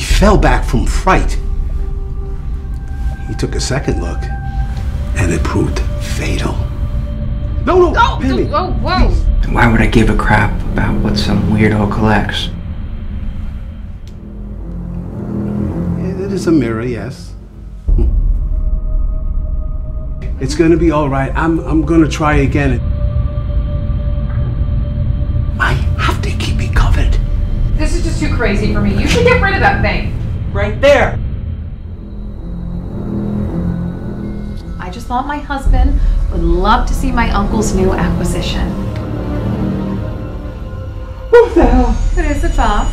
fell back from fright. He took a second look, and it proved fatal. No, no, Oh, Penny. Oh, oh, whoa, whoa. Why would I give a crap about what some weirdo collects? It is a mirror, yes. Hmm. It's gonna be all right. I'm, I'm gonna try again. Crazy for me. You should get rid of that thing. Right there! I just thought my husband would love to see my uncle's new acquisition. What the hell? It is a top.